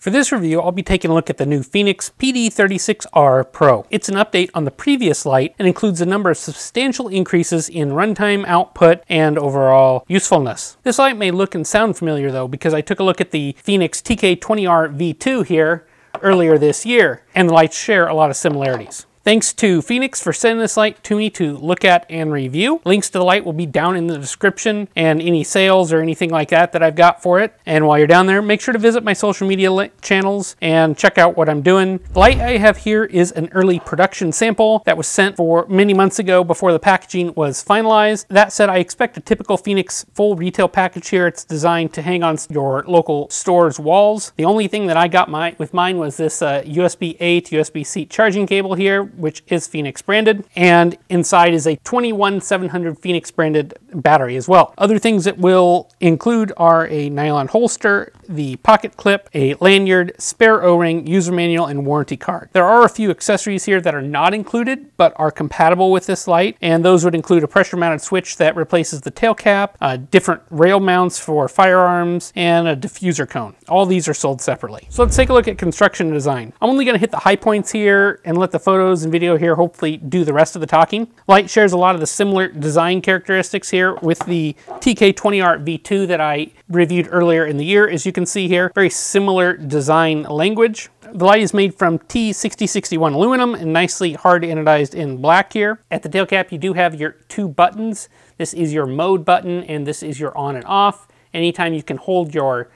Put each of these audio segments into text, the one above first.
For this review, I'll be taking a look at the new Fenix PD36R Pro. It's an update on the previous light and includes a number of substantial increases in runtime output and overall usefulness. This light may look and sound familiar though because I took a look at the Fenix TK20R V2 here earlier this year and the lights share a lot of similarities. Thanks to Fenix for sending this light to me to look at and review. Links to the light will be down in the description and any sales or anything like that that I've got for it. And while you're down there, make sure to visit my social media channels and check out what I'm doing. The light I have here is an early production sample that was sent for many months ago before the packaging was finalized. That said, I expect a typical Fenix full retail package here. It's designed to hang on your local store's walls. The only thing that I got my, with mine was this uh, USB-A to USB-C charging cable here which is Fenix branded, and inside is a 21700 Fenix branded battery as well. Other things it will include are a nylon holster, the pocket clip, a lanyard, spare O-ring, user manual, and warranty card. There are a few accessories here that are not included, but are compatible with this light, and those would include a pressure mounted switch that replaces the tail cap, uh, different rail mounts for firearms, and a diffuser cone. All these are sold separately. So let's take a look at construction design. I'm only gonna hit the high points here and let the photos video here hopefully do the rest of the talking. Light shares a lot of the similar design characteristics here with the TK20R V2 that I reviewed earlier in the year. As you can see here, very similar design language. The light is made from T6061 aluminum and nicely hard anodized in black here. At the tail cap, you do have your two buttons. This is your mode button and this is your on and off. Anytime you can hold your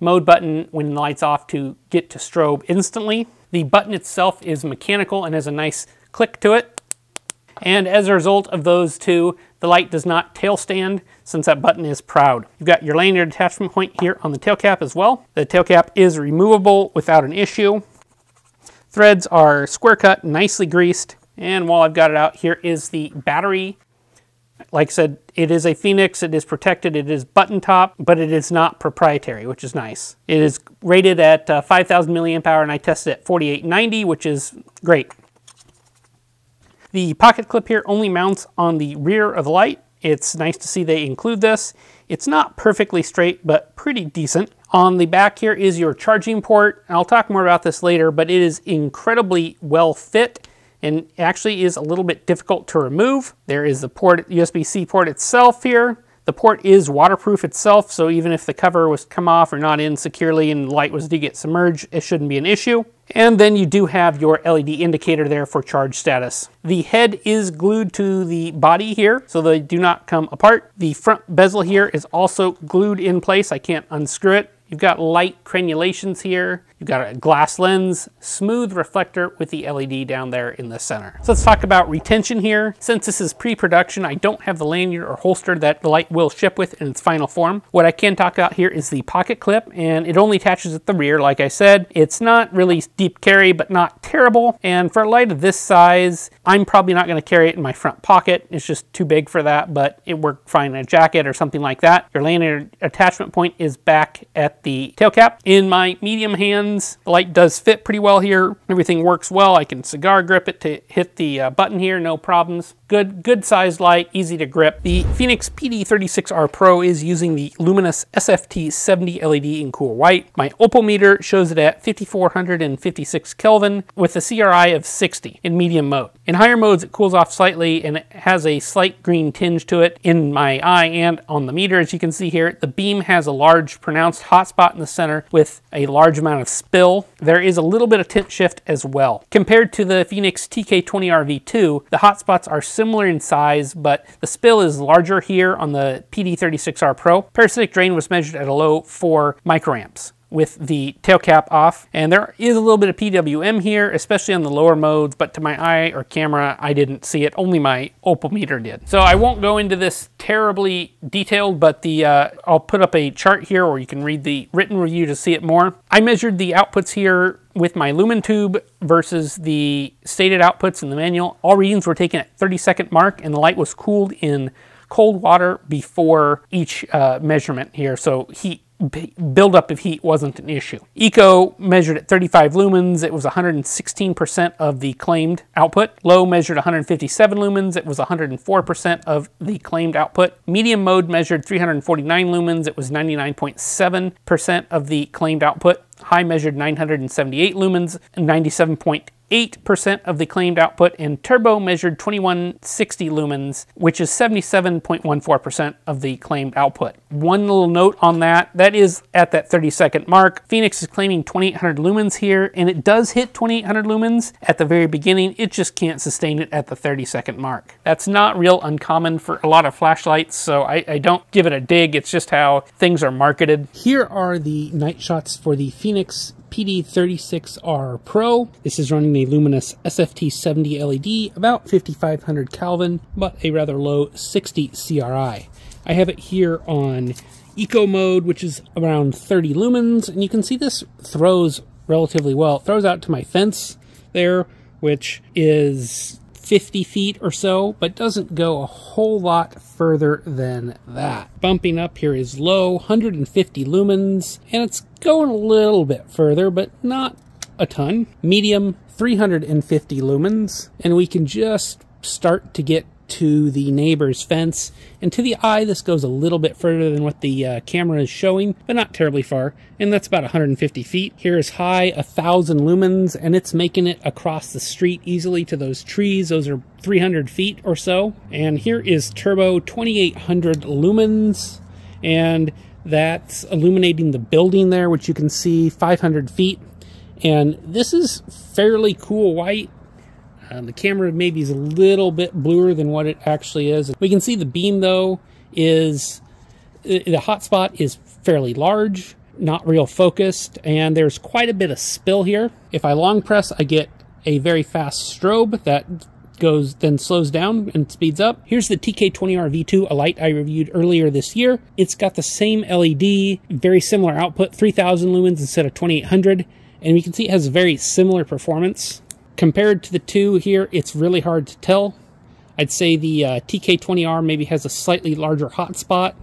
mode button when the light's off to get to strobe instantly. The button itself is mechanical and has a nice click to it. And as a result of those two, the light does not tail stand since that button is proud. You've got your lanyard attachment point here on the tail cap as well. The tail cap is removable without an issue. Threads are square cut, nicely greased. And while I've got it out, here is the battery like I said, it is a Fenix, it is protected, it is button top, but it is not proprietary, which is nice. It is rated at uh, 5,000 milliamp hour and I tested at 4890, which is great. The pocket clip here only mounts on the rear of the light. It's nice to see they include this. It's not perfectly straight, but pretty decent. On the back here is your charging port. I'll talk more about this later, but it is incredibly well fit and actually is a little bit difficult to remove. There is the port, USB-C port itself here. The port is waterproof itself, so even if the cover was come off or not in securely and light was to get submerged, it shouldn't be an issue. And then you do have your LED indicator there for charge status. The head is glued to the body here, so they do not come apart. The front bezel here is also glued in place. I can't unscrew it. You've got light crenulations here. You've got a glass lens, smooth reflector with the LED down there in the center. So let's talk about retention here. Since this is pre-production, I don't have the lanyard or holster that the light will ship with in its final form. What I can talk about here is the pocket clip, and it only attaches at the rear, like I said. It's not really deep carry, but not terrible. And for a light of this size, I'm probably not gonna carry it in my front pocket. It's just too big for that, but it worked fine in a jacket or something like that. Your lanyard attachment point is back at the tail cap. In my medium hands, the light does fit pretty well here. Everything works well. I can cigar grip it to hit the uh, button here, no problems. Good, good sized light, easy to grip. The Fenix PD36R Pro is using the Luminus SFT 70 LED in cool white. My Opple meter shows it at 5456 Kelvin with a CRI of 60 in medium mode. In higher modes, it cools off slightly and it has a slight green tinge to it in my eye and on the meter. As you can see here, the beam has a large pronounced hot spot in the center with a large amount of spill. There is a little bit of tint shift as well. Compared to the Fenix TK20R V2, the hotspots are similar in size, but the spill is larger here on the PD36R Pro. Parasitic drain was measured at a low 4 microamps with the tail cap off. And there is a little bit of PWM here, especially on the lower modes, but to my eye or camera, I didn't see it. Only my Opple meter did. So I won't go into this terribly detailed, but the uh, I'll put up a chart here or you can read the written review to see it more. I measured the outputs here with my lumen tube versus the stated outputs in the manual. All readings were taken at 30 second mark and the light was cooled in cold water before each uh, measurement here. So heat buildup of heat wasn't an issue. Eco measured at 35 lumens, it was 116% of the claimed output. Low measured 157 lumens, it was 104% of the claimed output. Medium mode measured 349 lumens, it was 99.7% of the claimed output. High measured 978 lumens and 97.8 8% of the claimed output, and Turbo measured 2160 lumens, which is 77.14% of the claimed output. One little note on that, that is at that 30 second mark. Fenix is claiming 2800 lumens here, and it does hit 2800 lumens at the very beginning. It just can't sustain it at the 30 second mark. That's not real uncommon for a lot of flashlights, so I, I don't give it a dig. It's just how things are marketed. Here are the night shots for the Fenix PD36R Pro. This is running a Luminus SFT70 LED, about 5500 Kelvin, but a rather low 60 CRI. I have it here on eco mode, which is around 30 lumens, and you can see this throws relatively well. It throws out to my fence there, which is 50 feet or so, but doesn't go a whole lot further than that. Bumping up here is low, 150 lumens, and it's going a little bit further, but not a ton. Medium, 350 lumens, and we can just start to get to the neighbor's fence. And to the eye, this goes a little bit further than what the uh, camera is showing, but not terribly far. And that's about 150 feet. Here is high, 1,000 lumens, and it's making it across the street easily to those trees. Those are 300 feet or so. And here is turbo, 2,800 lumens. And that's illuminating the building there, which you can see 500 feet. And this is fairly cool white. Um, the camera maybe is a little bit bluer than what it actually is. We can see the beam though is, the hotspot is fairly large, not real focused, and there's quite a bit of spill here. If I long press, I get a very fast strobe that goes then slows down and speeds up. Here's the TK20R V2, a light I reviewed earlier this year. It's got the same LED, very similar output, 3000 lumens instead of 2800, and we can see it has very similar performance. Compared to the two here, it's really hard to tell. I'd say the uh, TK20R maybe has a slightly larger hotspot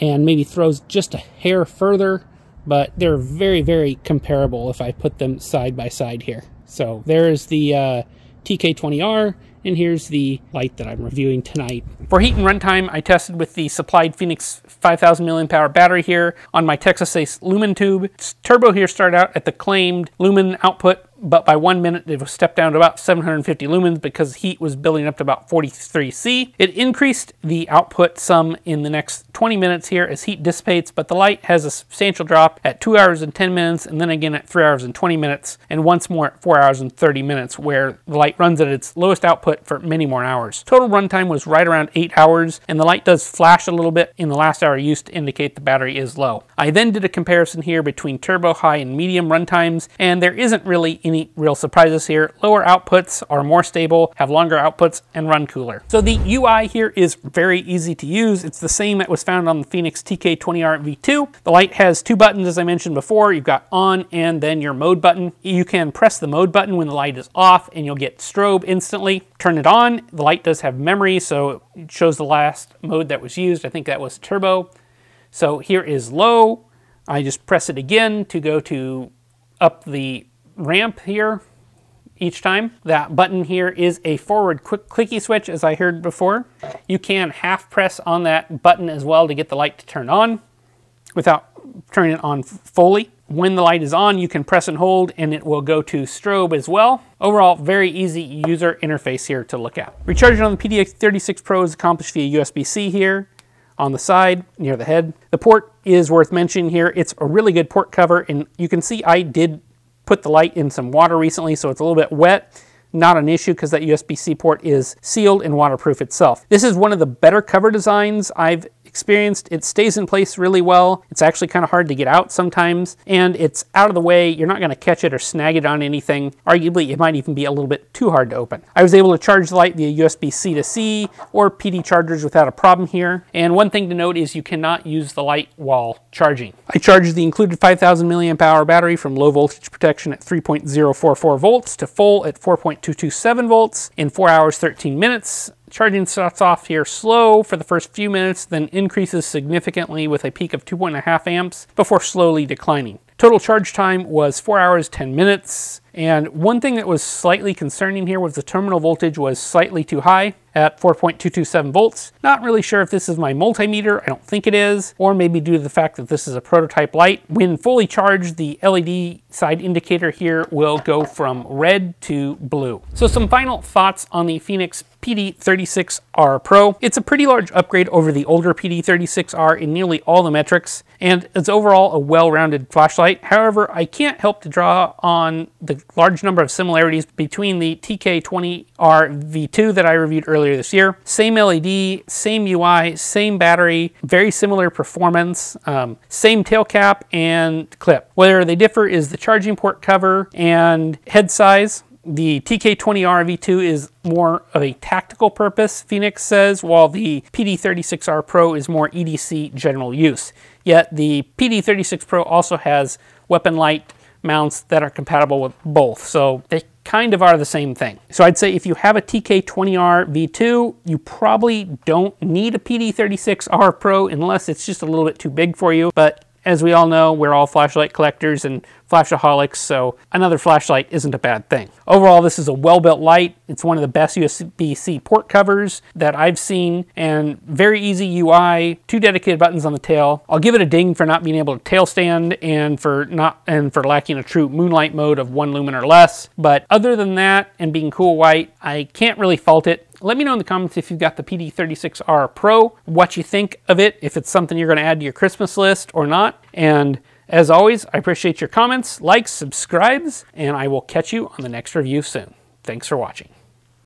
and maybe throws just a hair further, but they're very, very comparable if I put them side by side here. So there's the uh, TK20R, and here's the light that I'm reviewing tonight. For heat and runtime, I tested with the supplied Fenix 5000 milliamp hour battery here on my Texas Ace lumen tube. Turbo here started out at the claimed lumen output but by one minute it was stepped down to about 750 lumens because heat was building up to about 43 C. It increased the output some in the next 20 minutes here as heat dissipates, but the light has a substantial drop at 2 hours and 10 minutes, and then again at 3 hours and 20 minutes, and once more at 4 hours and 30 minutes, where the light runs at its lowest output for many more hours. Total runtime was right around 8 hours, and the light does flash a little bit in the last hour used to indicate the battery is low. I then did a comparison here between turbo, high, and medium runtimes, and there isn't really any any real surprises here. Lower outputs are more stable, have longer outputs, and run cooler. So the UI here is very easy to use. It's the same that was found on the Fenix TK20R V2. The light has two buttons, as I mentioned before. You've got on and then your mode button. You can press the mode button when the light is off and you'll get strobe instantly. Turn it on. The light does have memory, so it shows the last mode that was used. I think that was turbo. So here is low. I just press it again to go to up the ramp here each time. That button here is a forward quick clicky switch as I heard before. You can half press on that button as well to get the light to turn on without turning it on fully. When the light is on, you can press and hold and it will go to strobe as well. Overall, very easy user interface here to look at. Recharging on the PDX36 Pro is accomplished via USB-C here on the side near the head. The port is worth mentioning here. It's a really good port cover and you can see I did put the light in some water recently, so it's a little bit wet. Not an issue because that USB-C port is sealed and waterproof itself. This is one of the better cover designs I've experienced. It stays in place really well. It's actually kind of hard to get out sometimes, and it's out of the way. You're not going to catch it or snag it on anything. Arguably, it might even be a little bit too hard to open. I was able to charge the light via USB-C to C or PD chargers without a problem here. And one thing to note is you cannot use the light while charging. I charged the included 5000 milliamp hour battery from low voltage protection at 3.044 volts to full at 4.227 volts in 4 hours 13 minutes Charging starts off here slow for the first few minutes, then increases significantly with a peak of 2.5 amps before slowly declining. Total charge time was 4 hours 10 minutes. And one thing that was slightly concerning here was the terminal voltage was slightly too high at 4.227 volts. Not really sure if this is my multimeter, I don't think it is, or maybe due to the fact that this is a prototype light. When fully charged, the LED side indicator here will go from red to blue. So some final thoughts on the Fenix PD36R Pro. It's a pretty large upgrade over the older PD36R in nearly all the metrics, and it's overall a well-rounded flashlight. However, I can't help to draw on the large number of similarities between the TK20R V2 that I reviewed earlier earlier this year. Same LED, same UI, same battery, very similar performance, um, same tail cap and clip. Where they differ is the charging port cover and head size. The TK20R V2 is more of a tactical purpose, Fenix says, while the PD36R Pro is more EDC general use. Yet the PD36 Pro also has weapon light mounts that are compatible with both. So they kind of are the same thing. So I'd say if you have a TK20R V2, you probably don't need a PD36R Pro unless it's just a little bit too big for you. But as we all know, we're all flashlight collectors and flashaholics, so another flashlight isn't a bad thing. Overall, this is a well-built light. It's one of the best USB-C port covers that I've seen, and very easy UI, two dedicated buttons on the tail. I'll give it a ding for not being able to tail stand and for not and for lacking a true moonlight mode of one lumen or less. But other than that, and being cool white, I can't really fault it. Let me know in the comments if you've got the PD36R Pro, what you think of it, if it's something you're going to add to your Christmas list or not. And as always, I appreciate your comments, likes, subscribes, and I will catch you on the next review soon. Thanks for watching.